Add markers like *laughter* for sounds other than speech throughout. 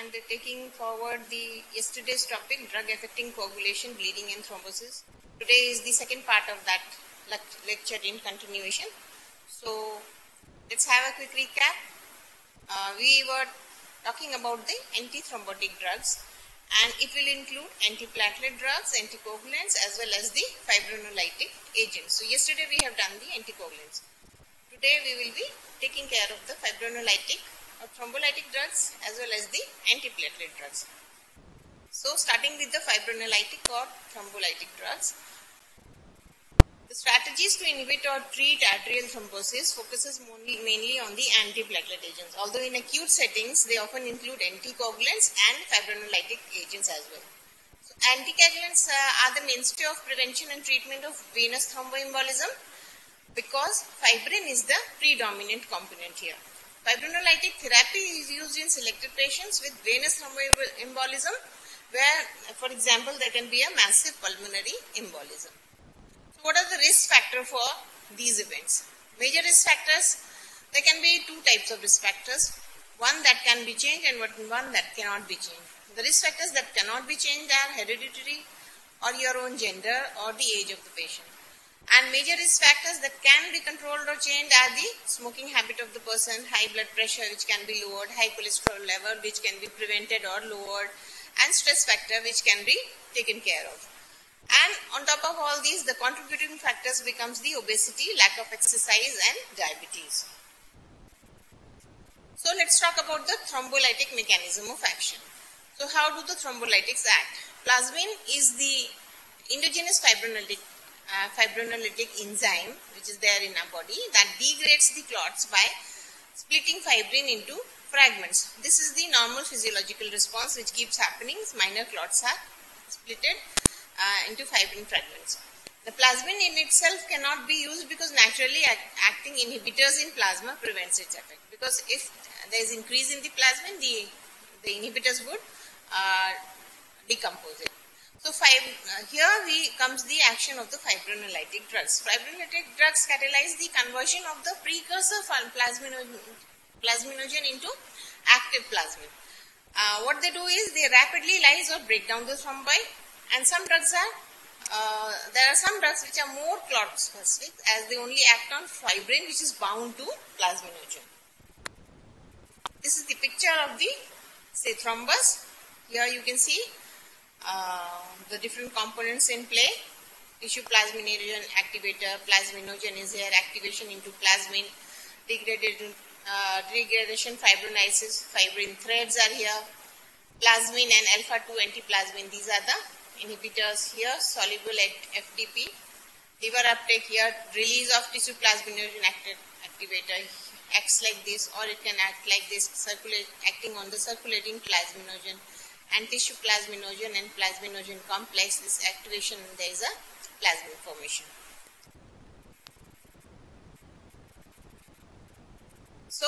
and taking forward the yesterday's topic, drug affecting coagulation, bleeding and thrombosis. Today is the second part of that lecture in continuation. So let's have a quick recap. Uh, we were talking about the antithrombotic drugs and it will include antiplatelet drugs, anticoagulants as well as the fibrinolytic agents. So yesterday we have done the anticoagulants. Today we will be taking care of the fibrinolytic or thrombolytic drugs as well as the antiplatelet drugs. So starting with the fibrinolytic or thrombolytic drugs. The strategies to inhibit or treat arterial thrombosis focuses mainly on the antiplatelet agents. Although in acute settings, they often include anticoagulants and fibrinolytic agents as well. So anticoagulants uh, are the mainstay of prevention and treatment of venous thromboembolism because fibrin is the predominant component here. Fibrinolytic therapy is used in selected patients with venous thromboembolism where, for example, there can be a massive pulmonary embolism. So What are the risk factors for these events? Major risk factors, there can be two types of risk factors. One that can be changed and one that cannot be changed. The risk factors that cannot be changed are hereditary or your own gender or the age of the patient. And major risk factors that can be controlled or changed are the smoking habit of the person, high blood pressure which can be lowered, high cholesterol level which can be prevented or lowered, and stress factor which can be taken care of. And on top of all these, the contributing factors becomes the obesity, lack of exercise and diabetes. So let's talk about the thrombolytic mechanism of action. So how do the thrombolytics act? Plasmin is the endogenous fibrinolytic, uh, fibrinolytic enzyme which is there in our body that degrades the clots by splitting fibrin into fragments. This is the normal physiological response which keeps happening. Minor clots are splitted uh, into fibrin fragments. The plasmin in itself cannot be used because naturally act acting inhibitors in plasma prevents its effect. Because if there is increase in the plasmin, the, the inhibitors would uh, decompose it. So uh, here we comes the action of the fibrinolytic drugs. Fibrinolytic drugs catalyze the conversion of the precursor plasminogen, plasminogen into active plasmin. Uh, what they do is they rapidly lyse or break down the thrombi and some drugs are, uh, there are some drugs which are more clot specific as they only act on fibrin which is bound to plasminogen. This is the picture of the, say, thrombus. Here you can see uh, the different components in play. Tissue plasminogen activator, plasminogen is here, activation into plasmin, degradation, uh, degradation fibrinolysis, fibrin threads are here, plasmin and alpha-2 antiplasmin, these are the inhibitors here, soluble at FTP. Liver uptake here, release of tissue plasminogen activator acts like this or it can act like this, circulate, acting on the circulating plasminogen and tissue plasminogen and plasminogen complex, this activation there is a plasmin formation. So,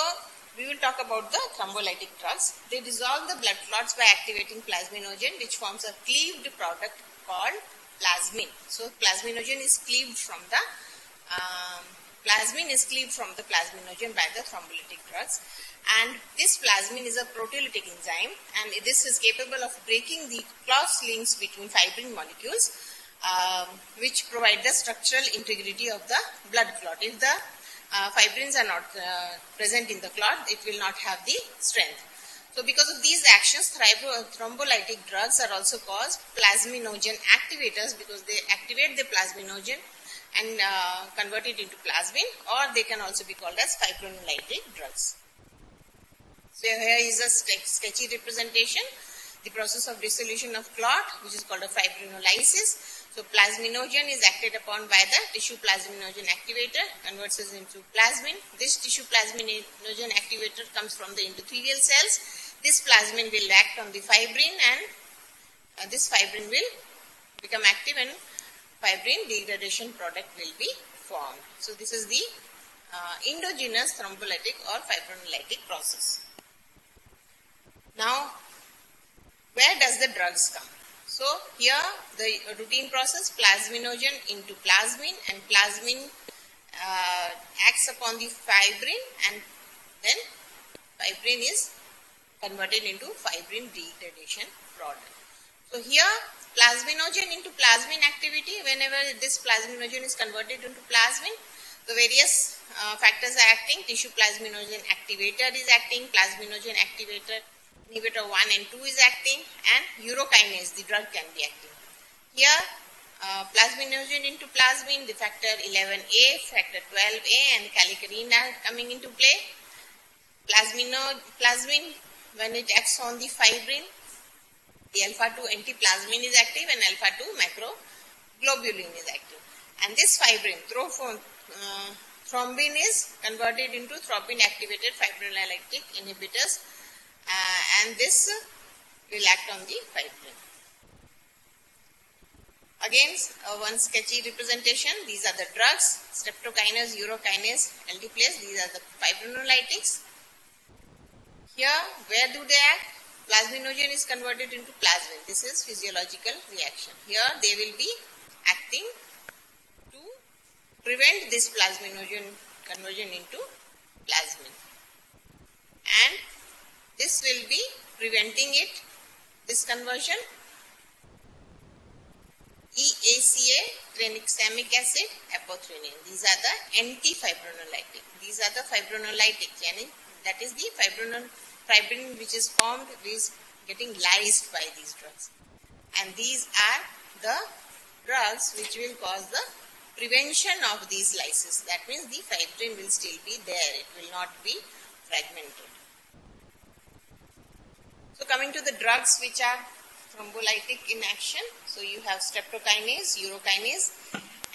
we will talk about the thrombolytic drugs. They dissolve the blood clots by activating plasminogen which forms a cleaved product called plasmin. So plasminogen is cleaved from the um, plasmin is cleaved from the plasminogen by the thrombolytic drugs and this plasmin is a proteolytic enzyme and this is capable of breaking the cross links between fibrin molecules um, which provide the structural integrity of the blood clot. If the uh, fibrins are not uh, present in the clot, it will not have the strength. So because of these actions, thrombolytic drugs are also called plasminogen activators because they activate the plasminogen and uh, convert it into plasmin or they can also be called as fibrinolytic drugs. So here is a sketchy representation, the process of dissolution of clot which is called a fibrinolysis so plasminogen is acted upon by the tissue plasminogen activator, converts it into plasmin. This tissue plasminogen activator comes from the endothelial cells. This plasmin will act on the fibrin and uh, this fibrin will become active and fibrin degradation product will be formed. So this is the uh, endogenous thrombolytic or fibrinolytic process. Now, where does the drugs come? So here the routine process plasminogen into plasmin and plasmin uh, acts upon the fibrin and then fibrin is converted into fibrin degradation product. So here plasminogen into plasmin activity, whenever this plasminogen is converted into plasmin, the various uh, factors are acting. Tissue plasminogen activator is acting, plasminogen activator inhibitor 1 and 2 is acting, and urokinase, the drug can be acting. Here, uh, plasminogen into plasmin, the factor 11A, factor 12A, and kallikrein are coming into play. Plasmino, plasmin, when it acts on the fibrin, the alpha 2 antiplasmin is active and alpha 2 macroglobulin is active. And this fibrin, uh, thrombin is converted into thrombin activated fibrinolytic inhibitors uh, and this will act on the fibrin. Again, uh, one sketchy representation. These are the drugs, streptokinase, urokinase, alteplase. These are the fibrinolytics. Here, where do they act? Plasminogen is converted into plasmin. This is physiological reaction. Here, they will be acting to prevent this plasminogen conversion into plasmin. And this will be preventing it, this conversion. EACA, tranexamic acid, aprotinin. These are the anti-fibrinolytic. These are the fibrinolytic. That is the fibrinol, fibrin which is formed is getting lysed by these drugs. And these are the drugs which will cause the prevention of these lysis. That means the fibrin will still be there. It will not be fragmented. So coming to the drugs which are thrombolytic in action. So you have streptokinase, urokinase,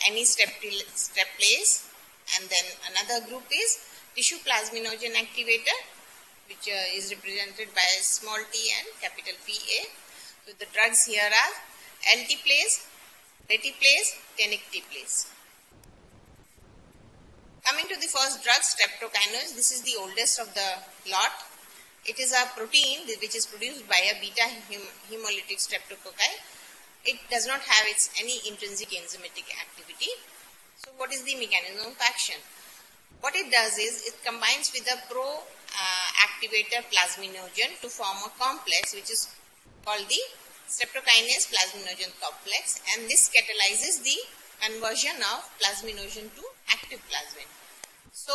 anistreplase, and then another group is tissue plasminogen activator, which uh, is represented by small t and capital PA. So the drugs here are alteplase, reteplase, tenecteplase. Coming to the first drug, streptokinase, this is the oldest of the lot. It is a protein which is produced by a beta hemolytic streptococci. It does not have its any intrinsic enzymatic activity. So what is the mechanism of action? What it does is it combines with a pro uh, activator plasminogen to form a complex which is called the streptokinase plasminogen complex and this catalyzes the conversion of plasminogen to active plasmin. So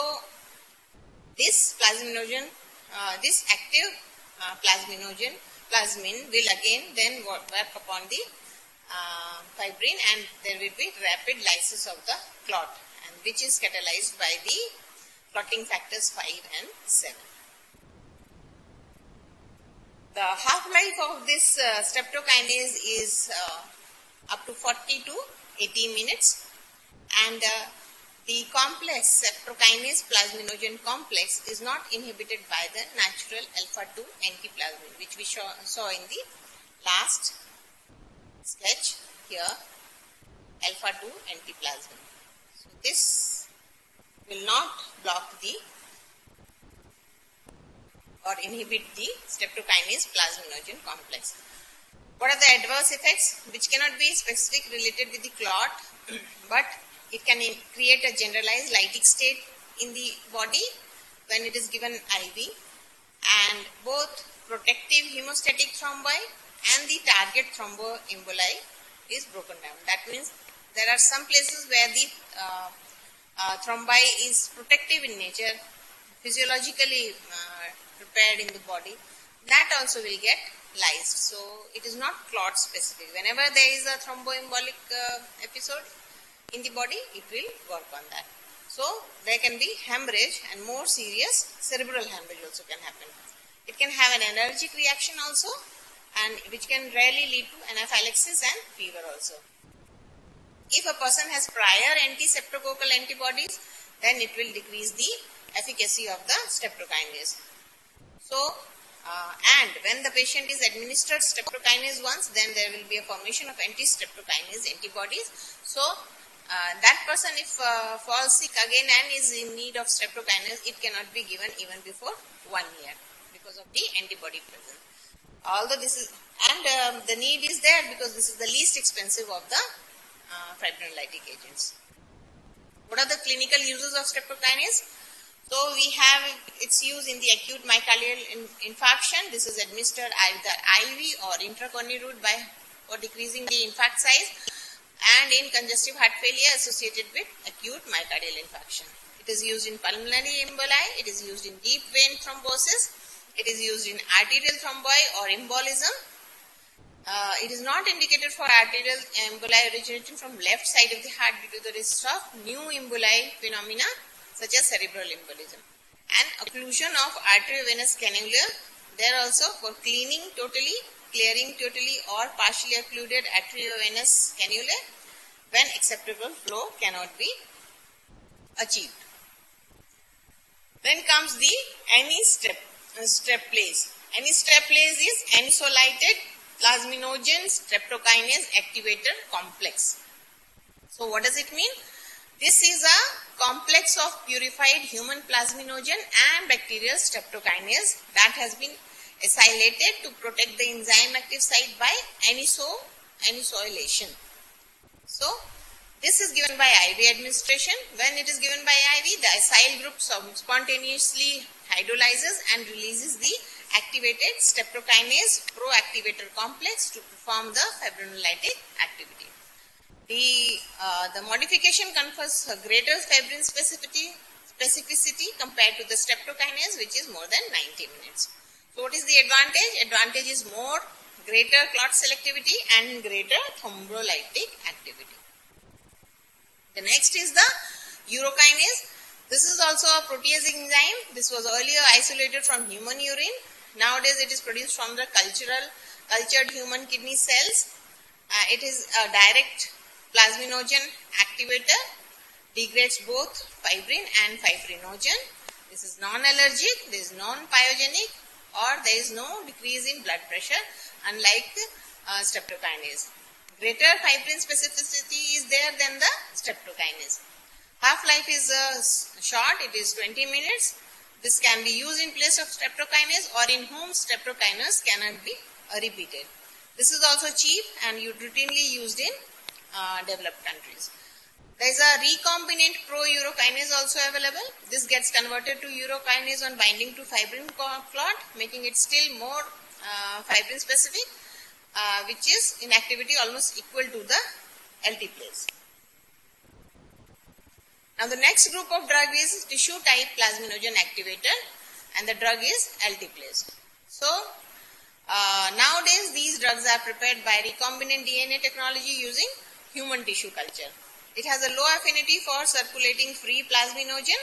this plasminogen uh, this active uh, plasminogen, plasmin will again then work upon the uh, fibrin and there will be rapid lysis of the clot and which is catalyzed by the clotting factors 5 and 7. The half-life of this uh, streptokinase is uh, up to 40 to 80 minutes and uh, the complex streptokinase plasminogen complex is not inhibited by the natural alpha-2 antiplasmin which we saw, saw in the last sketch here alpha-2 antiplasmin. So this will not block the or inhibit the streptokinase plasminogen complex. What are the adverse effects which cannot be specific related with the clot *clears throat* but it can create a generalized lytic state in the body when it is given IV and both protective hemostatic thrombi and the target thromboemboli is broken down. That means there are some places where the uh, uh, thrombi is protective in nature, physiologically uh, prepared in the body. That also will get lysed. So it is not clot specific. Whenever there is a thromboembolic uh, episode, in the body, it will work on that. So, there can be hemorrhage and more serious cerebral hemorrhage also can happen. It can have an allergic reaction also and which can rarely lead to anaphylaxis and fever also. If a person has prior anti-streptococcal antibodies, then it will decrease the efficacy of the streptokinase. So, uh, and when the patient is administered streptokinase once, then there will be a formation of anti-streptokinase antibodies. So, uh, that person if uh, falls sick again and is in need of streptokinase, it cannot be given even before one year because of the antibody present. Although this is, and um, the need is there because this is the least expensive of the uh, fibrinolytic agents. What are the clinical uses of streptokinase? So we have its use in the acute myocardial in, infarction. This is administered either IV or intracoronary route by for decreasing the infarct size and in congestive heart failure associated with acute myocardial infarction. It is used in pulmonary emboli, it is used in deep vein thrombosis, it is used in arterial thrombi or embolism. Uh, it is not indicated for arterial emboli originating from left side of the heart due to the risk of new emboli phenomena such as cerebral embolism. And occlusion of arteriovenous cannula, there also for cleaning totally clearing totally or partially occluded arteriovenous cannula when acceptable flow cannot be achieved. Then comes the anistrep, uh, streplase. Anistreplase is anisoylated plasminogen streptokinase activator complex. So what does it mean? This is a complex of purified human plasminogen and bacterial streptokinase that has been acylated to protect the enzyme active site by aniso, anisylation. So, this is given by IV administration. When it is given by IV, the acyl group spontaneously hydrolyzes and releases the activated streptokinase pro-activator complex to perform the fibrinolytic activity. The, uh, the modification confers greater fibrin specificity, specificity compared to the streptokinase which is more than 90 minutes. So what is the advantage? Advantage is more greater clot selectivity and greater thrombolytic activity. The next is the urokinase. This is also a protease enzyme. This was earlier isolated from human urine. Nowadays it is produced from the cultural cultured human kidney cells. Uh, it is a direct plasminogen activator. Degrades both fibrin and fibrinogen. This is non-allergic. This is non-pyogenic or there is no decrease in blood pressure unlike uh, streptokinase. Greater fibrin specificity is there than the streptokinase. Half-life is uh, short, it is 20 minutes. This can be used in place of streptokinase or in whom streptokinase cannot be uh, repeated. This is also cheap and routinely used in uh, developed countries. There is a recombinant pro-urokinase also available. This gets converted to urokinase on binding to fibrin clot, making it still more uh, fibrin specific, uh, which is in activity almost equal to the alteplase. Now the next group of drug is tissue type plasminogen activator and the drug is alteplase. So uh, nowadays these drugs are prepared by recombinant DNA technology using human tissue culture. It has a low affinity for circulating free plasminogen.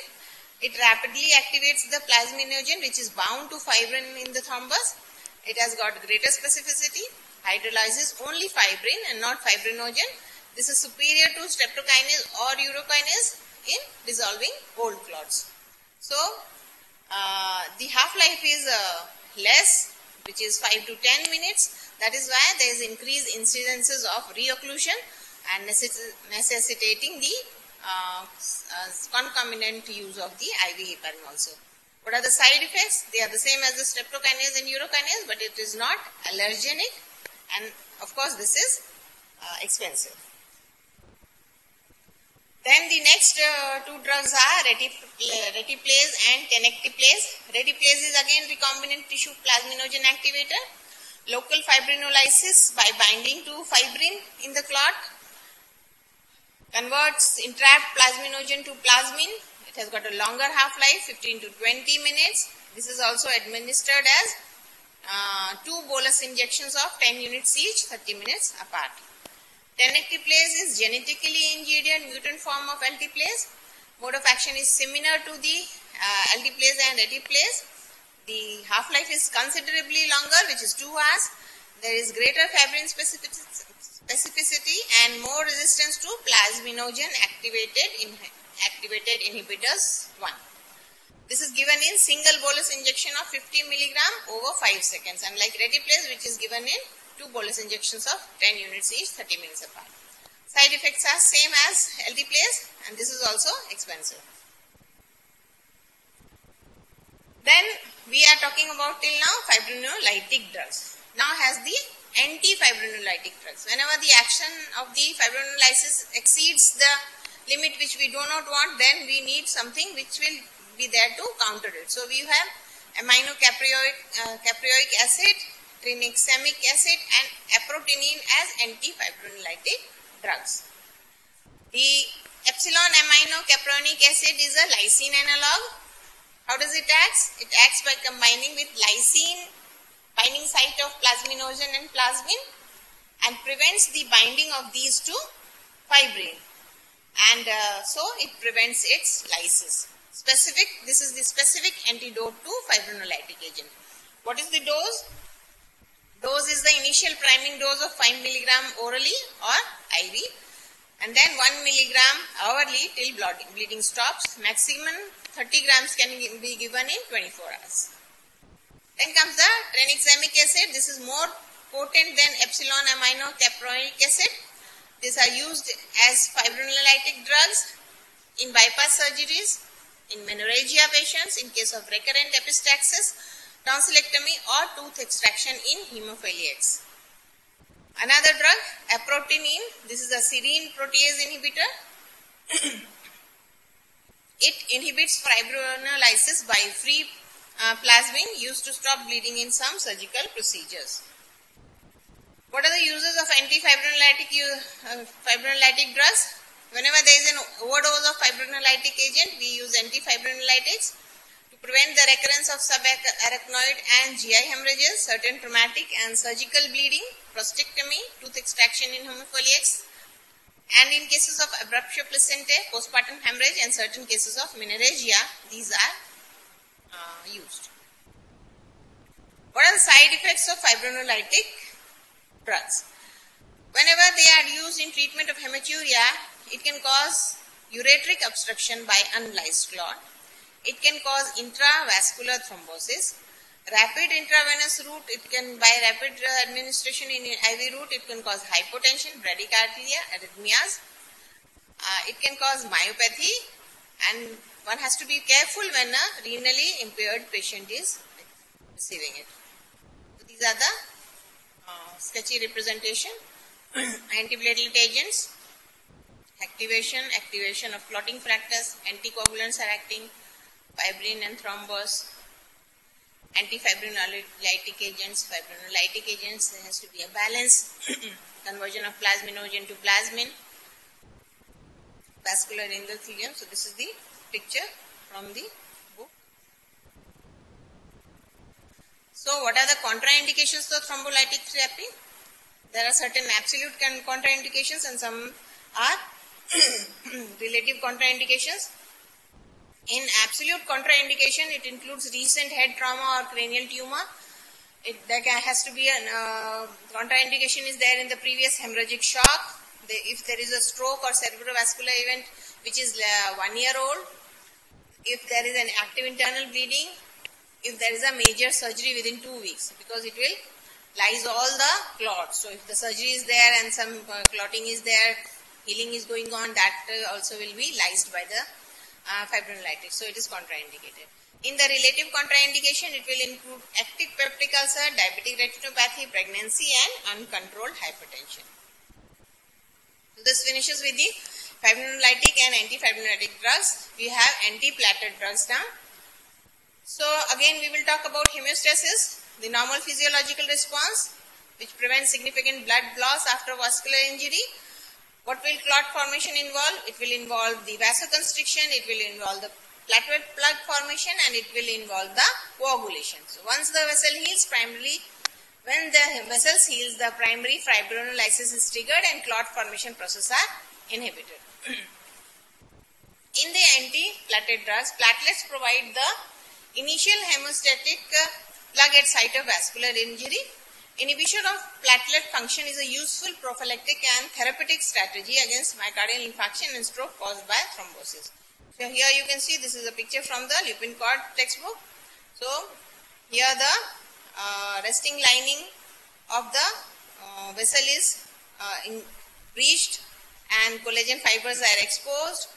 It rapidly activates the plasminogen which is bound to fibrin in the thrombus. It has got greater specificity, hydrolyzes only fibrin and not fibrinogen. This is superior to streptokinase or urokinase in dissolving old clots. So, uh, the half-life is uh, less which is 5 to 10 minutes. That is why there is increased incidences of reocclusion and necessitating the uh, uh, concomitant use of the IV heparin also. What are the side effects? They are the same as the streptokinase and urokinase, but it is not allergenic, and of course, this is uh, expensive. Then the next uh, two drugs are reteplase and tenecteplase. Reteplase is again recombinant tissue plasminogen activator. Local fibrinolysis by binding to fibrin in the clot converts entrapped plasminogen to plasmin. It has got a longer half-life, 15 to 20 minutes. This is also administered as uh, two bolus injections of 10 units each, 30 minutes apart. Tenecteplase is genetically engineered mutant form of alteplase. Mode of action is similar to the uh, alteplase and reteplase. The half-life is considerably longer, which is 2 hours. There is greater fibrin specificity specificity and more resistance to plasminogen activated, in, activated inhibitors 1. This is given in single bolus injection of 50 milligram over 5 seconds unlike reteplase which is given in 2 bolus injections of 10 units each 30 minutes apart. Side effects are same as alteplase and this is also expensive. Then we are talking about till now fibrinolytic drugs. Now has the anti-fibrinolytic drugs. Whenever the action of the fibrinolysis exceeds the limit which we do not want, then we need something which will be there to counter it. So we have aminocaproic uh, caproic acid, tranexamic acid and aprotinin as antifibrinolytic drugs. The epsilon aminocaproic acid is a lysine analog. How does it act? It acts by combining with lysine binding site of plasminogen and plasmin and prevents the binding of these to fibrin and uh, so it prevents its lysis. Specific, this is the specific antidote to fibrinolytic agent. What is the dose? Dose is the initial priming dose of 5 milligram orally or IV and then 1 milligram hourly till bleeding stops. Maximum 30 grams can be given in 24 hours. Then comes the tranexamic acid. This is more potent than epsilon amino caproic acid. These are used as fibrinolytic drugs in bypass surgeries, in menorrhagia patients in case of recurrent epistaxis, tonsillectomy or tooth extraction in hemophiliacs. Another drug, aprotinin, this is a serine protease inhibitor. *clears throat* it inhibits fibrinolysis by free uh, plasmin used to stop bleeding in some surgical procedures. What are the uses of antifibrinolytic uh, fibrinolytic drugs? Whenever there is an overdose of fibrinolytic agent, we use antifibrinolytics prevent the recurrence of subarachnoid and GI hemorrhages, certain traumatic and surgical bleeding, prostatectomy, tooth extraction in hemophiliacs, and in cases of abruptio placentae, postpartum hemorrhage, and certain cases of menorrhagia, these are uh, used. What are the side effects of fibrinolytic drugs. Whenever they are used in treatment of hematuria, it can cause ureteric obstruction by unlysed clot. It can cause intravascular thrombosis. Rapid intravenous route, it can, by rapid administration in IV route, it can cause hypotension, bradycardia, arrhythmias. Uh, it can cause myopathy and one has to be careful when a renally impaired patient is receiving it. So these are the sketchy representation, *clears throat* antiplatelet agents, activation, activation of clotting factors, anticoagulants are acting, fibrin and thrombus, antifibrinolytic agents, fibrinolytic agents, there has to be a balance, *clears throat* conversion of plasminogen to plasmin, vascular endothelium. So this is the picture from the book. So what are the contraindications of thrombolytic therapy? There are certain absolute contraindications and some are *clears throat* relative contraindications. In absolute contraindication, it includes recent head trauma or cranial tumor. It, there has to be a uh, contraindication is there in the previous hemorrhagic shock. The, if there is a stroke or cerebrovascular event which is uh, one year old, if there is an active internal bleeding, if there is a major surgery within two weeks because it will lyse all the clots. So if the surgery is there and some uh, clotting is there, healing is going on, that uh, also will be lysed by the uh, fibrinolytic. So it is contraindicated. In the relative contraindication, it will include active peptic ulcer, diabetic retinopathy, pregnancy and uncontrolled hypertension. This finishes with the fibrinolytic and antifibrinolytic drugs. We have antiplatelet drugs now. So again we will talk about hemostasis, the normal physiological response which prevents significant blood loss after vascular injury. What will clot formation involve? It will involve the vasoconstriction, it will involve the platelet plug formation and it will involve the coagulation. So once the vessel heals primarily, when the vessel heals the primary fibrinolysis is triggered and clot formation process are inhibited. *clears throat* In the anti-platelet drugs, platelets provide the Initial hemostatic uh, plug at site of vascular injury. Inhibition of platelet function is a useful prophylactic and therapeutic strategy against myocardial infarction and stroke caused by thrombosis. So here you can see this is a picture from the Lippincott textbook. So here the uh, resting lining of the uh, vessel is uh, in, breached and collagen fibers are exposed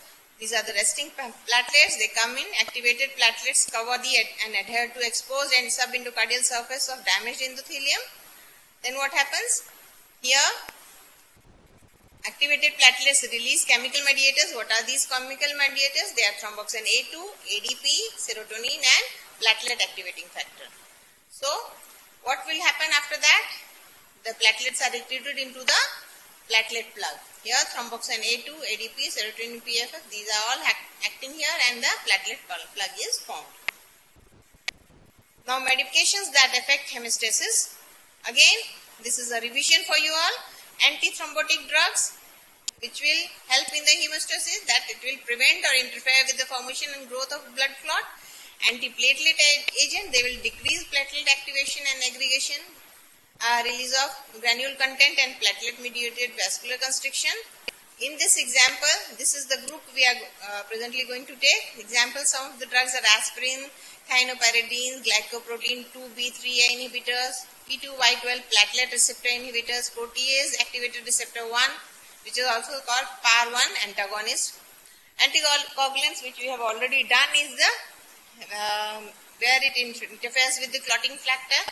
these are the resting platelets. They come in. Activated platelets cover the and adhere to exposed and surface of damaged endothelium. Then what happens? Here, Activated platelets release chemical mediators. What are these chemical mediators? They are thromboxane A2, ADP, serotonin and platelet activating factor. So, what will happen after that? The platelets are recruited into the platelet plug. Here thromboxane A2, ADP, serotonin PFF, these are all acting here and the platelet plug is formed. Now medications that affect hemostasis. Again, this is a revision for you all antithrombotic drugs which will help in the hemostasis that it will prevent or interfere with the formation and growth of blood clot. Antiplatelet agent, they will decrease platelet activation and aggregation, uh, release of granule content and platelet mediated vascular constriction. In this example, this is the group we are uh, presently going to take. Examples some of the drugs are aspirin, thienopyridine, glycoprotein 2B3A inhibitors, P2Y12 platelet receptor inhibitors, protease activated receptor 1, which is also called PAR1 antagonist. Anticoagulants, which we have already done, is the um, where it interferes with the clotting factor.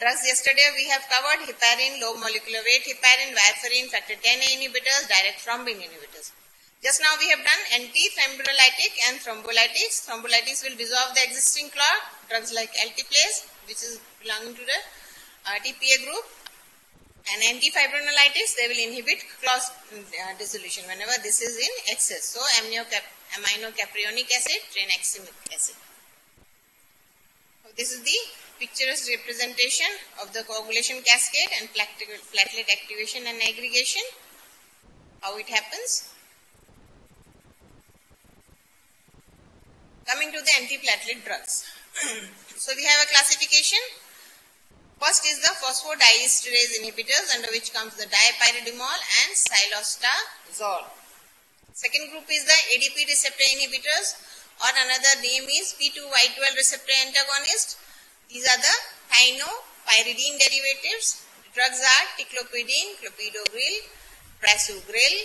Drugs yesterday we have covered heparin, low molecular weight heparin, warfarin, factor 10 inhibitors, direct thrombin inhibitors. Just now we have done anti-fibrinolytic and thrombolytics. Thrombolytics will dissolve the existing clot. Drugs like alteplase, which is belonging to the TPA group. And antifibrinolytics, they will inhibit clot uh, dissolution whenever this is in excess. So, aminocaproic acid, tranexamic acid. This is the picturesque representation of the coagulation cascade and platelet activation and aggregation. How it happens. Coming to the antiplatelet drugs. *clears throat* so, we have a classification First is the phosphodiesterase inhibitors under which comes the dipyridamole and cilostazol. Second group is the ADP receptor inhibitors or another name is P2Y12 receptor antagonist. These are the thienopyridine derivatives. Drugs are ticlopidine, clopidogrel, prasugrel,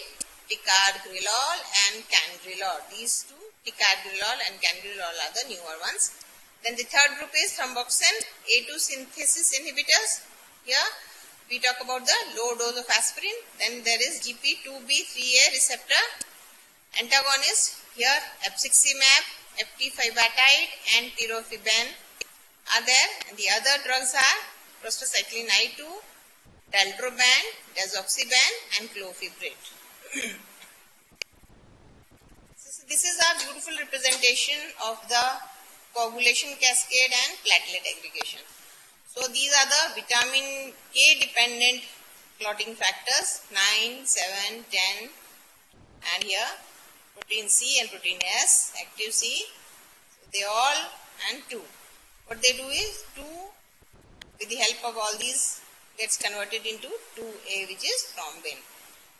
ticagrelor and cangrelor. These two, ticagrelor and cangrelor are the newer ones. Then the third group is thromboxane A2 synthesis inhibitors. Here we talk about the low dose of aspirin. Then there is GP2B3A receptor antagonist. Here abciximab, eptifibatide and tirofiban are there. And the other drugs are prostacyclin I2, daltroban, dazoxiben and clofibrate. *clears throat* this is a beautiful representation of the coagulation cascade and platelet aggregation. So these are the vitamin K dependent clotting factors 9, 7, 10 and here protein C and protein S, active C, they all and 2. What they do is 2 with the help of all these gets converted into 2A which is thrombin.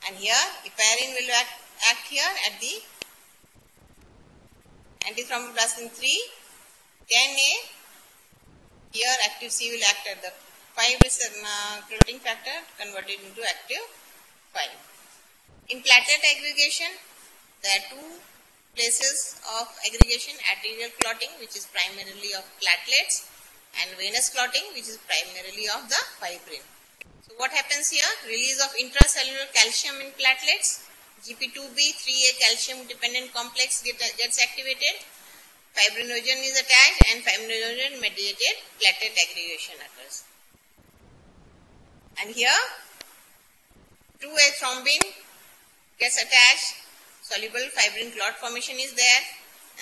And here heparin will act, act here at the antithromboplastin 3 10A, here active C will act at the 5 is uh, clotting factor converted into active 5. In platelet aggregation, there are two places of aggregation, arterial clotting which is primarily of platelets and venous clotting which is primarily of the fibrin. So what happens here? Release of intracellular calcium in platelets, GP2B 3A calcium dependent complex gets activated fibrinogen is attached and fibrinogen mediated platelet aggregation occurs. And here 2A thrombin gets attached, soluble fibrin clot formation is there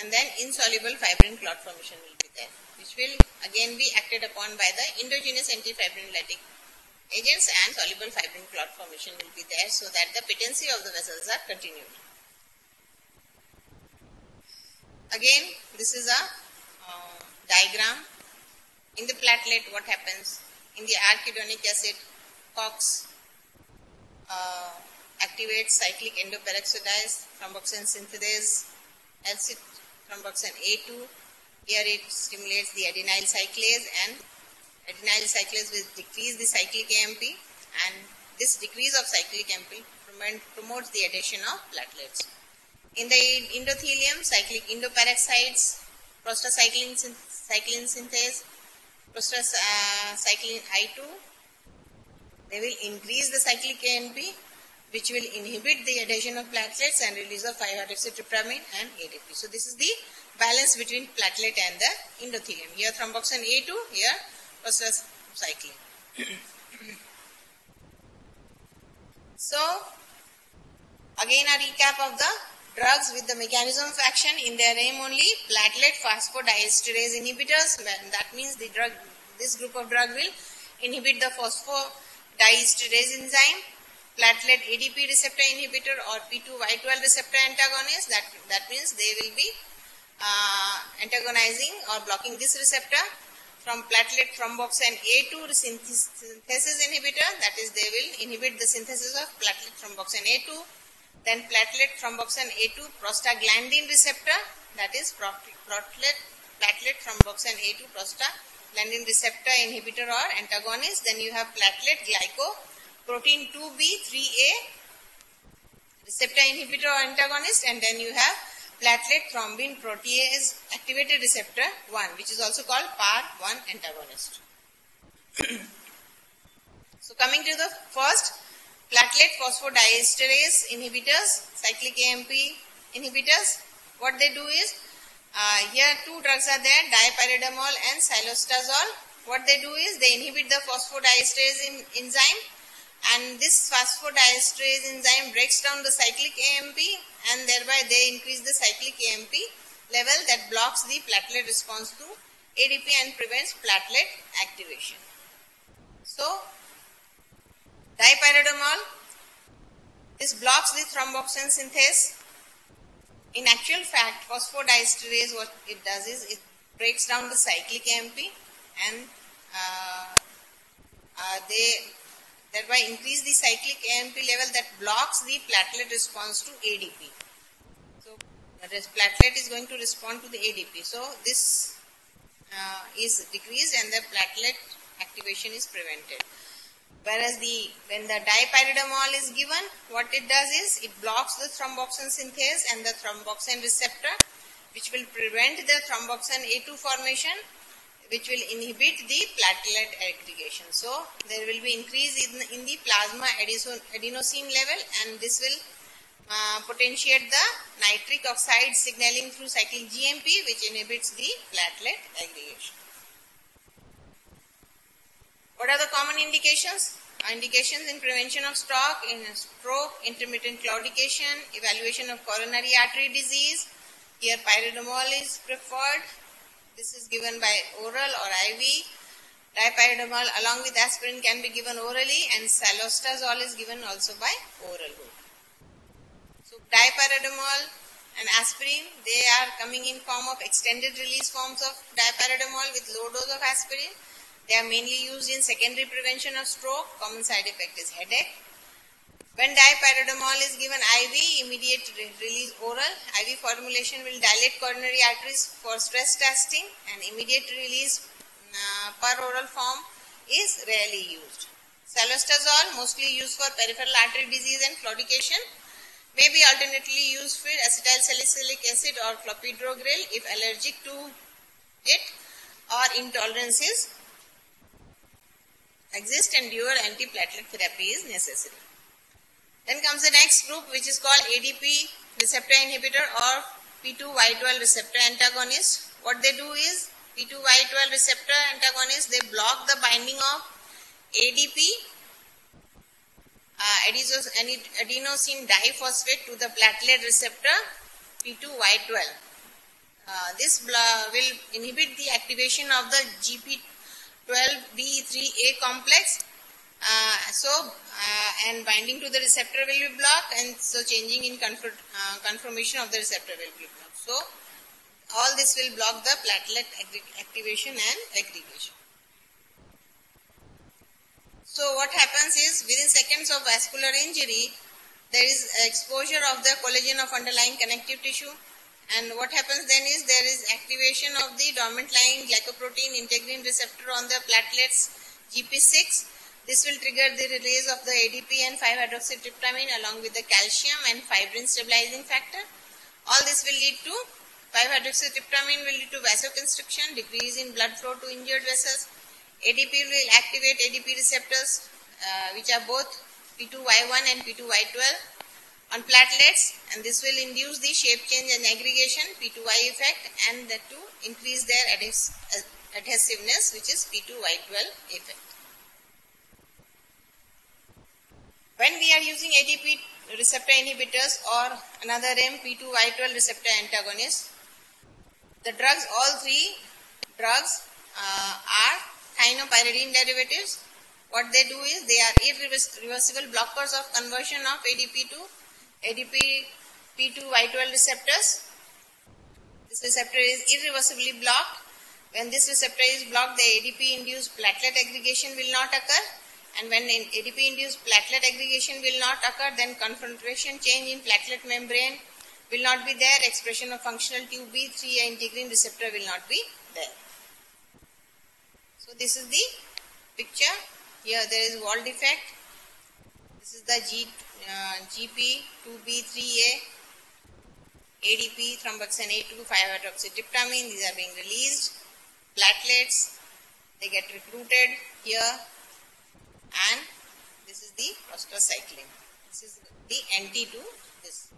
and then insoluble fibrin clot formation will be there which will again be acted upon by the endogenous antifibrinolytic agents and soluble fibrin clot formation will be there so that the patency of the vessels are continued. Again, this is a uh, diagram. In the platelet, what happens? In the arachidonic acid, COX uh, activates cyclic endoperoxidase, thromboxane synthase, acid thromboxane A2. Here it stimulates the adenyl cyclase and adenyl cyclase will decrease the cyclic AMP and this decrease of cyclic AMP promotes the adhesion of platelets. In the endothelium, cyclic endoperoxides, prostacyclin, cyclin synthase, prostacyclin uh, I2, they will increase the cyclic AMP which will inhibit the adhesion of platelets and release of 5-hydroxytryptamine and ADP. So this is the balance between platelet and the endothelium. Here thromboxane A2, here prostacyclin. *coughs* so again a recap of the drugs with the mechanism of action in their name only platelet phosphodiesterase inhibitors that means the drug this group of drug will inhibit the phosphodiesterase enzyme platelet ADP receptor inhibitor or P2Y12 receptor antagonist that that means they will be uh, antagonizing or blocking this receptor from platelet thromboxane A2 synthesis inhibitor that is they will inhibit the synthesis of platelet thromboxane A2 then platelet thromboxane A2 prostaglandin receptor that is platelet platelet thromboxane A2 prostaglandin receptor inhibitor or antagonist then you have platelet glycoprotein 2B3A receptor inhibitor or antagonist and then you have platelet thrombin protease activated receptor 1 which is also called PAR1 antagonist. *clears throat* so coming to the first platelet phosphodiesterase inhibitors, cyclic AMP inhibitors, what they do is uh, here two drugs are there dipyridamole and cilostazol. What they do is they inhibit the phosphodiesterase enzyme and this phosphodiesterase enzyme breaks down the cyclic AMP and thereby they increase the cyclic AMP level that blocks the platelet response to ADP and prevents platelet activation. So, dipyridamole, this blocks the thromboxane synthase. In actual fact, phosphodiesterase, what it does is it breaks down the cyclic AMP and uh, uh, they thereby increase the cyclic AMP level that blocks the platelet response to ADP. So the platelet is going to respond to the ADP. So this uh, is decreased and the platelet activation is prevented. Whereas the when the dipyridamole is given, what it does is it blocks the thromboxane synthase and the thromboxane receptor, which will prevent the thromboxane A2 formation which will inhibit the platelet aggregation. So there will be increase in, in the plasma adenosine level and this will uh, potentiate the nitric oxide signaling through cyclic GMP which inhibits the platelet aggregation. What are the common indications? Indications in prevention of stroke, in stroke, intermittent claudication, evaluation of coronary artery disease. Here pyridamole is preferred this is given by oral or IV. Dipyridamole along with aspirin can be given orally and cilostazol is given also by oral route. So dipyridamole and aspirin, they are coming in form of extended release forms of dipyridamole with low dose of aspirin. They are mainly used in secondary prevention of stroke. Common side effect is headache. When dipyridamole is given IV, immediate release oral, IV formulation will dilate coronary arteries for stress testing and immediate release uh, per oral form is rarely used. Cilostazol, mostly used for peripheral artery disease and claudication, may be alternately used for acetyl salicylic acid or clopidogrel if allergic to it or intolerances exist and dual antiplatelet therapy is necessary. Then comes the next group which is called ADP receptor inhibitor or P2Y12 receptor antagonist. What they do is P2Y12 receptor antagonist, they block the binding of ADP, uh, adenosine diphosphate to the platelet receptor P2Y12. Uh, this will inhibit the activation of the GP12B3A complex uh, so, uh, and binding to the receptor will be blocked and so changing in uh, conformation of the receptor will be blocked. So, all this will block the platelet activation and aggregation. So, what happens is within seconds of vascular injury, there is exposure of the collagen of underlying connective tissue and what happens then is there is activation of the dormant lying glycoprotein integrin receptor on the platelets GP6 this will trigger the release of the ADP and 5-hydroxytryptamine along with the calcium and fibrin stabilizing factor. All this will lead to 5-hydroxytryptamine will lead to vasoconstriction, decrease in blood flow to injured vessels. ADP will activate ADP receptors uh, which are both P2Y1 and P2Y12 on platelets and this will induce the shape change and aggregation P2Y effect and that to increase their adhesiveness which is P2Y12 effect. When we are using ADP receptor inhibitors or another name P2Y12 receptor antagonist, the drugs, all three drugs uh, are thienopyridine derivatives. What they do is they are irreversible blockers of conversion of ADP to ADP P2Y12 receptors. This receptor is irreversibly blocked. When this receptor is blocked, the ADP induced platelet aggregation will not occur and when ADP induced platelet aggregation will not occur, then concentration change in platelet membrane will not be there, expression of functional tube B3 integrin receptor will not be there. So this is the picture. Here there is wall defect. This is the G, uh, GP2B3A, ADP, thromboxane A2, 5-hydroxytryptamine. These are being released. Platelets, they get recruited here and this is the prostacyclin. This is the anti to this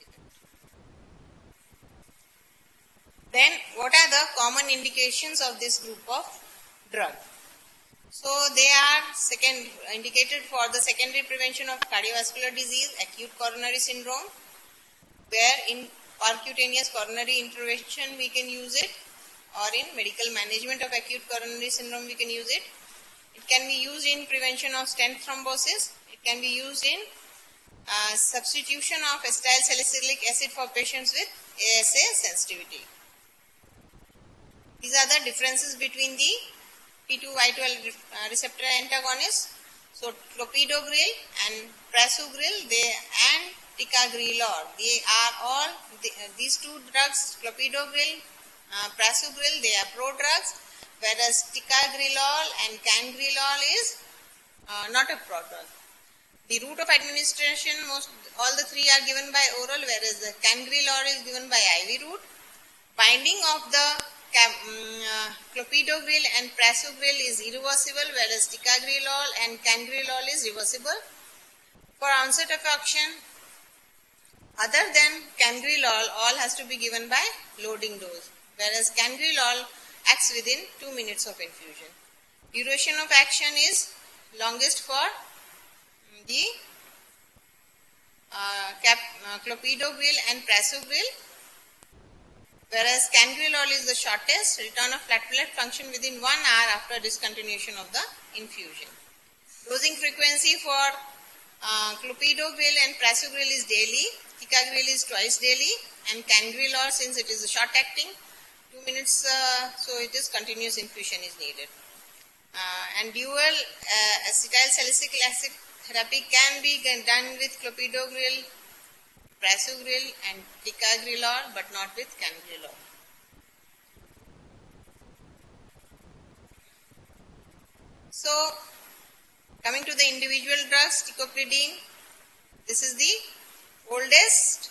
Then what are the common indications of this group of drug? So they are second indicated for the secondary prevention of cardiovascular disease, acute coronary syndrome, where in percutaneous coronary intervention we can use it or in medical management of acute coronary syndrome we can use it it can be used in prevention of stent thrombosis. It can be used in uh, substitution of acetyl salicylic acid for patients with ASA sensitivity. These are the differences between the P2Y12 uh, receptor antagonists. So clopidogrel and prasugrel they and ticagrelor they are all uh, these two drugs clopidogrel uh, prasugrel they are prodrugs whereas ticagrelor and cangrelor is uh, not a product. The route of administration, most all the three are given by oral, whereas the cangrelor is given by IV route. Binding of the um, uh, clopidogrel and prasugrel is irreversible, whereas ticagrelor and cangrelor is reversible. For onset of action, other than cangrelor, all has to be given by loading dose, whereas cangrelor acts within 2 minutes of infusion. Duration of action is longest for the uh, cap, uh, clopidogrel and prasugrel whereas cangrelor is the shortest return of platelet function within 1 hour after discontinuation of the infusion. Dosing frequency for uh, clopidogrel and prasugrel is daily, ticagrelor is twice daily and cangrelor since it is a short acting 2 minutes, uh, so it is continuous infusion is needed. Uh, and dual uh, acetyl salicylic acid therapy can be done with clopidogrel, prasugrel and ticagrelor but not with cangrelor. So, coming to the individual drugs, ticlopidine, this is the oldest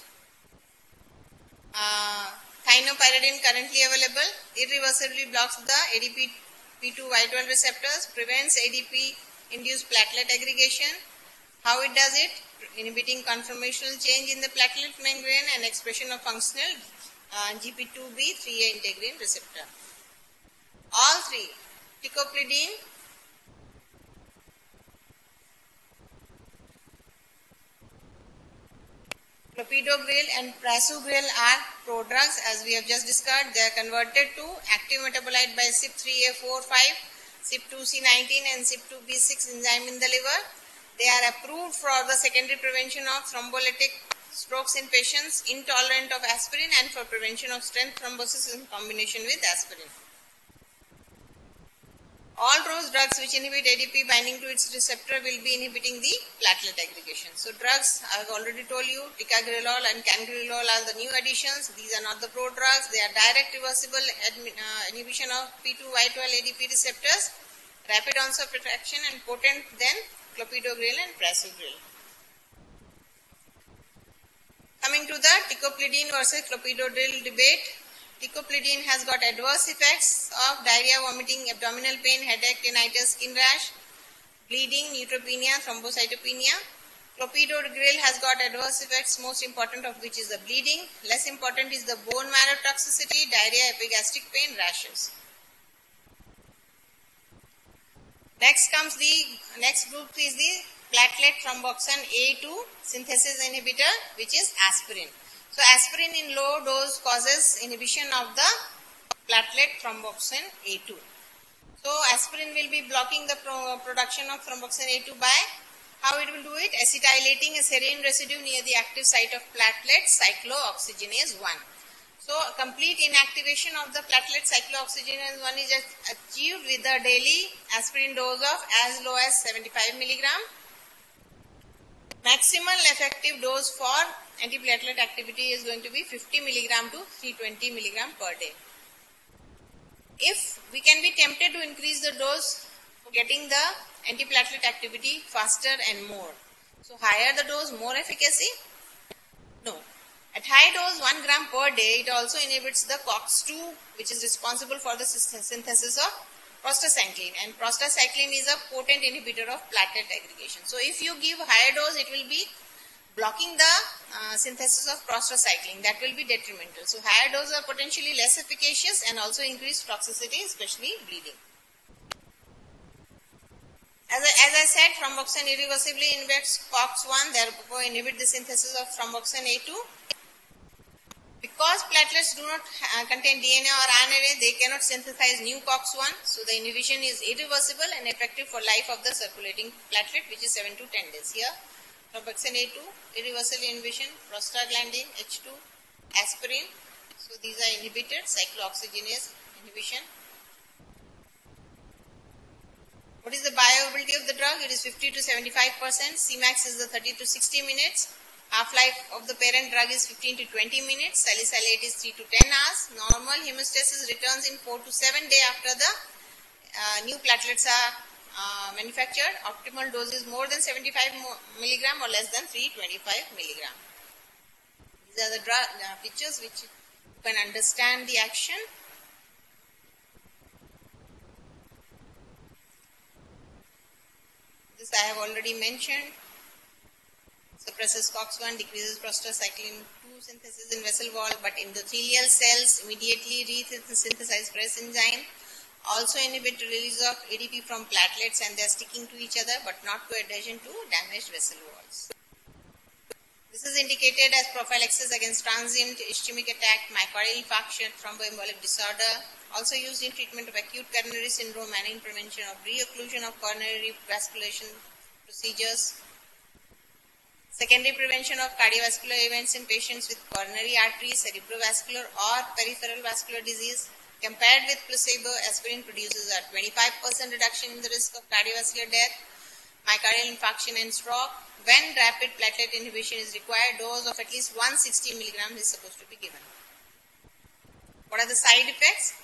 uh, currently available irreversibly blocks the ADP P2Y12 receptors, prevents ADP induced platelet aggregation. How it does it? Inhibiting conformational change in the platelet membrane and expression of functional uh, GP2B 3A integrin receptor. All three, ticlopidine, Clopidogrel and prasugrel are prodrugs as we have just discussed. They are converted to active metabolite by CYP3A45, CYP2C19 and CYP2B6 enzyme in the liver. They are approved for the secondary prevention of thrombolytic strokes in patients intolerant of aspirin and for prevention of stent thrombosis in combination with aspirin. All those drugs which inhibit ADP binding to its receptor will be inhibiting the platelet aggregation. So drugs, I have already told you, ticagrelor and cangrelor are the new additions. These are not the prodrugs. They are direct reversible uh, inhibition of P2Y12 ADP receptors, rapid onset of action and potent then clopidogrel and prasugrel. Coming to the ticlopidine versus clopidogrel debate, Ticlopidine has got adverse effects of diarrhea, vomiting, abdominal pain, headache, tinnitus, skin rash, bleeding, neutropenia, thrombocytopenia. Clopidogrel has got adverse effects, most important of which is the bleeding. Less important is the bone marrow toxicity, diarrhea, epigastric pain, rashes. Next comes the next group is the platelet thromboxane A2 synthesis inhibitor, which is aspirin. So aspirin in low dose causes inhibition of the platelet thromboxane A2. So aspirin will be blocking the pro production of thromboxane A2 by how it will do it? Acetylating a serine residue near the active site of platelet cyclooxygenase 1. So complete inactivation of the platelet cyclooxygenase 1 is achieved with a daily aspirin dose of as low as 75 milligram. Maximal effective dose for antiplatelet activity is going to be 50 milligram to 320 milligram per day. If we can be tempted to increase the dose for getting the antiplatelet activity faster and more. So higher the dose, more efficacy? No. At high dose, 1 gram per day, it also inhibits the COX-2, which is responsible for the synthesis of prostacyclin. And prostacyclin is a potent inhibitor of platelet aggregation. So if you give higher dose, it will be blocking the uh, synthesis of prostacyclin. That will be detrimental. So higher doses are potentially less efficacious and also increase toxicity, especially bleeding. As I, as I said, thromboxane irreversibly inhibits COX-1, therefore inhibit the synthesis of thromboxane A2. Because platelets do not uh, contain DNA or RNA, they cannot synthesize new COX-1, so the inhibition is irreversible and effective for life of the circulating platelet, which is 7 to 10 days. Here, thromboxane A2, irreversible inhibition, prostaglandin, H2, aspirin. So these are inhibited, cyclooxygenase inhibition. What is the bioavailability of the drug? It is 50 to 75 percent. Cmax is the 30 to 60 minutes. Half-life of the parent drug is 15 to 20 minutes. Salicylate is 3 to 10 hours. Normal hemostasis returns in 4 to 7 days after the uh, new platelets are uh, manufactured. Optimal dose is more than 75 milligram or less than 325 milligram. These are the drug, uh, pictures which you can understand the action. This I have already mentioned. Suppresses COX-1, decreases prostacyclin 2 synthesis in vessel wall, but endothelial cells immediately resynthesize enzyme. Also inhibit release of ADP from platelets and they are sticking to each other but not to adhesion to damaged vessel walls. This is indicated as prophylaxis against transient ischemic attack, myocardial infarction, thromboembolic disorder, also used in treatment of acute coronary syndrome and in prevention of reocclusion of coronary vasculation procedures. Secondary prevention of cardiovascular events in patients with coronary artery, cerebrovascular or peripheral vascular disease. Compared with placebo, aspirin produces a 25% reduction in the risk of cardiovascular death, myocardial infarction and stroke. When rapid platelet inhibition is required, dose of at least 160 mg is supposed to be given. What are the side effects?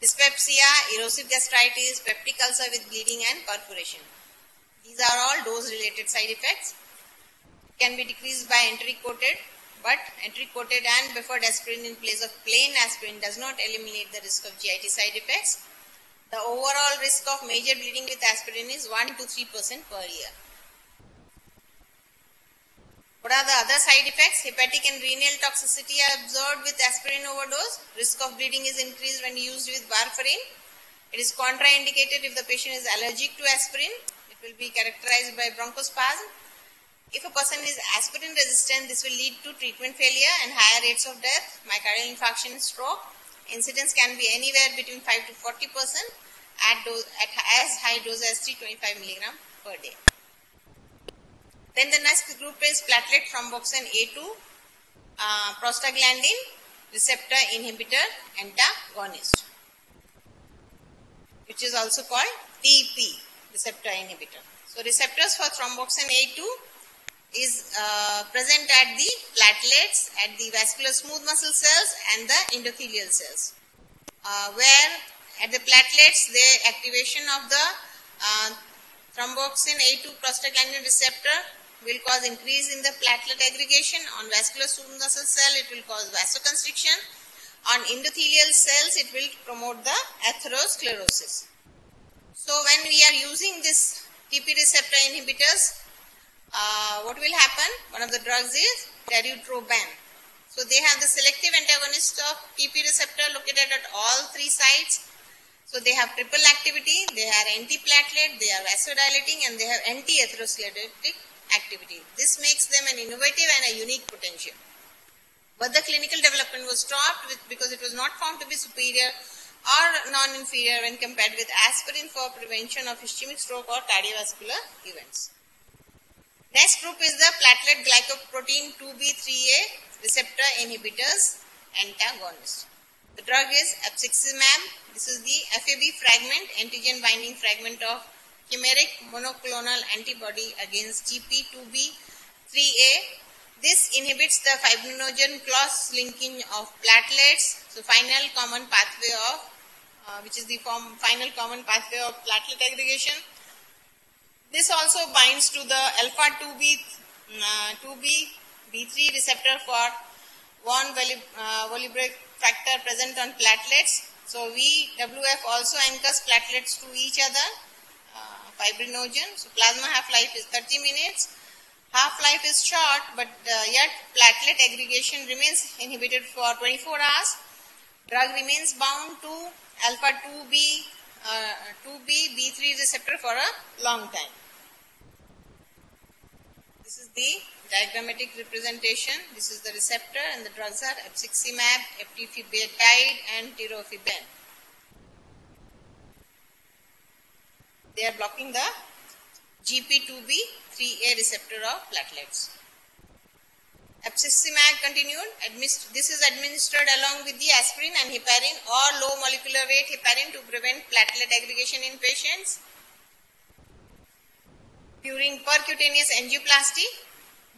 dyspepsia, erosive gastritis, peptic ulcer with bleeding and perforation. These are all dose-related side effects. Can be decreased by enteric-coated, but enteric-coated and buffered aspirin in place of plain aspirin does not eliminate the risk of GIT side effects. The overall risk of major bleeding with aspirin is 1 to 3% per year. What are the other side effects? Hepatic and renal toxicity are observed with aspirin overdose. Risk of bleeding is increased when used with warfarin. It is contraindicated if the patient is allergic to aspirin. It will be characterized by bronchospasm. If a person is aspirin resistant, this will lead to treatment failure and higher rates of death, myocardial infarction, stroke. Incidence can be anywhere between 5 to 40 percent at, at as high dose as 325 milligram per day. Then the next group is platelet thromboxane A2, uh, prostaglandin receptor inhibitor antagonist, which is also called TP receptor inhibitor. So receptors for thromboxane A2 is uh, present at the platelets, at the vascular smooth muscle cells and the endothelial cells. Uh, where at the platelets, the activation of the uh, thromboxane A2 prostaglandin receptor will cause increase in the platelet aggregation. On vascular smooth muscle cell, it will cause vasoconstriction. On endothelial cells, it will promote the atherosclerosis. So when we are using this TP receptor inhibitors, uh, what will happen? One of the drugs is terutroban. So they have the selective antagonist of TP receptor located at all three sites. So they have triple activity, they are antiplatelet, they are vasodilating and they have anti-atherosclerotic activity. This makes them an innovative and a unique potential. But the clinical development was stopped with, because it was not found to be superior or non-inferior when compared with aspirin for prevention of ischemic stroke or cardiovascular events. Next group is the platelet glycoprotein 2B3A receptor inhibitors antagonist. The drug is abciximab. This is the FAB fragment, antigen binding fragment of chimeric monoclonal antibody against GP2B3A. This inhibits the fibrinogen cross linking of platelets, so final common pathway of uh, which is the form, final common pathway of platelet aggregation. This also binds to the alpha 2b uh, 2b B3 receptor for Willebrand uh, factor present on platelets. So VWF also anchors platelets to each other, uh, fibrinogen. So plasma half-life is 30 minutes. Half-life is short, but uh, yet platelet aggregation remains inhibited for 24 hours. Drug remains bound to alpha 2b uh, 2b b3 receptor for a long time this is the diagrammatic representation this is the receptor and the drugs are abciximab eptifibatide and tirofiban they are blocking the gp2b3a receptor of platelets Abciximab continued. This is administered along with the aspirin and heparin or low molecular weight heparin to prevent platelet aggregation in patients. During percutaneous angioplasty,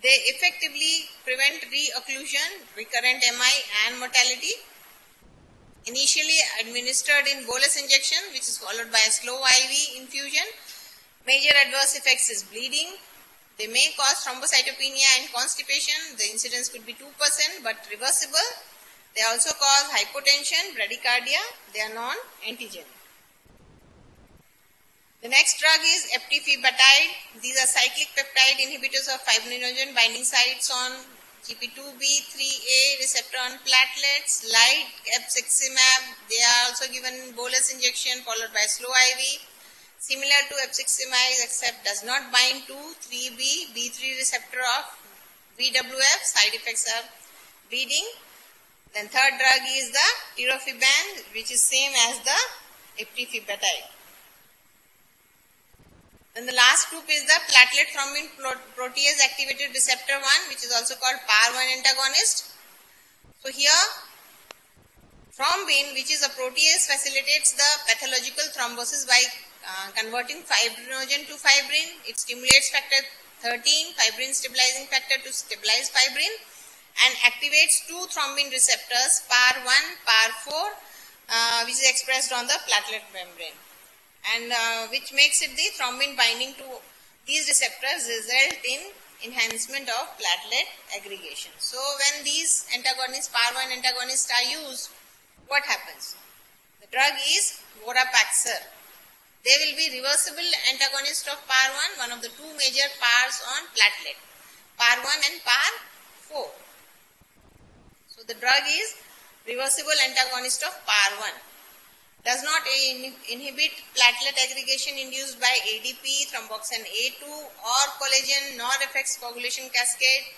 they effectively prevent reocclusion, recurrent MI and mortality. Initially administered in bolus injection which is followed by a slow IV infusion. Major adverse effects is bleeding, they may cause thrombocytopenia and constipation. The incidence could be 2% but reversible. They also cause hypotension, bradycardia. They are non-antigen. The next drug is eptifibatide. These are cyclic peptide inhibitors of fibrinogen binding sites on GP2B3A receptor on platelets, light abciximab. They are also given bolus injection followed by slow IV similar to abciximab except does not bind to 3B, B3 receptor of VWF. Side effects are bleeding. Then third drug is the tirofiban which is same as the eptifibatide. Then the last group is the platelet thrombin protease activated receptor 1 which is also called PAR1 antagonist. So here thrombin which is a protease facilitates the pathological thrombosis by uh, converting fibrinogen to fibrin. It stimulates factor 13, fibrin stabilizing factor to stabilize fibrin and activates two thrombin receptors, PAR1, PAR4, uh, which is expressed on the platelet membrane and uh, which makes it the thrombin binding to these receptors result in enhancement of platelet aggregation. So when these antagonists, PAR1 antagonists are used, what happens? The drug is vorapaxar they will be reversible antagonist of PAR1, one of the two major PARs on platelet, PAR1 and PAR4. So the drug is reversible antagonist of PAR1. Does not inhibit platelet aggregation induced by ADP, thromboxane A2 or collagen nor affects coagulation cascade.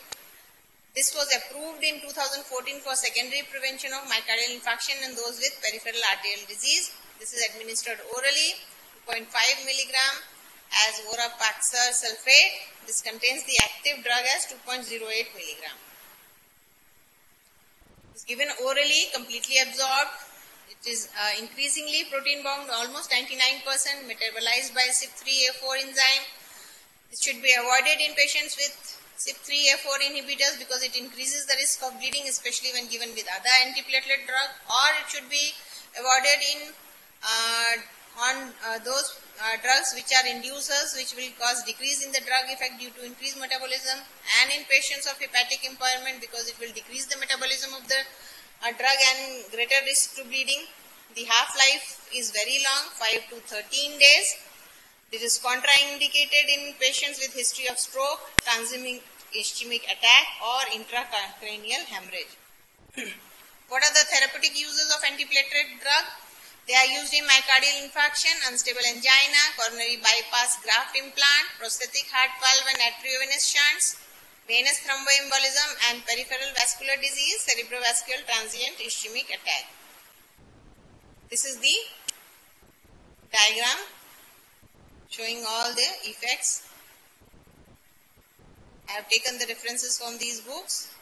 This was approved in 2014 for secondary prevention of myocardial infarction in those with peripheral arterial disease. This is administered orally 0.5 milligram as vorapaxar sulfate. This contains the active drug as 2.08 milligram. It's given orally, completely absorbed. It is uh, increasingly protein bound, almost 99% metabolized by CYP3A4 enzyme. It should be avoided in patients with CYP3A4 inhibitors because it increases the risk of bleeding, especially when given with other antiplatelet drug, or it should be avoided in uh, on uh, those uh, drugs which are inducers which will cause decrease in the drug effect due to increased metabolism and in patients of hepatic impairment because it will decrease the metabolism of the uh, drug and greater risk to bleeding. The half-life is very long, 5 to 13 days. This is contraindicated in patients with history of stroke, transient ischemic attack or intracranial hemorrhage. *clears throat* what are the therapeutic uses of antiplatelet drug? They are used in myocardial infarction, unstable angina, coronary bypass graft implant, prosthetic heart valve and arteriovenous shunts, venous thromboembolism and peripheral vascular disease, cerebrovascular transient ischemic attack. This is the diagram showing all the effects. I have taken the references from these books.